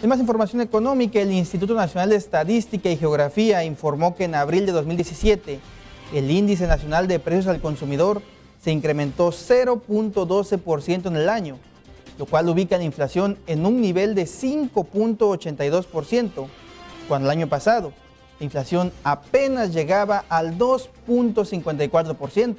En más información económica, el Instituto Nacional de Estadística y Geografía informó que en abril de 2017 el índice nacional de precios al consumidor se incrementó 0.12% en el año, lo cual ubica la inflación en un nivel de 5.82%, cuando el año pasado la inflación apenas llegaba al 2.54%.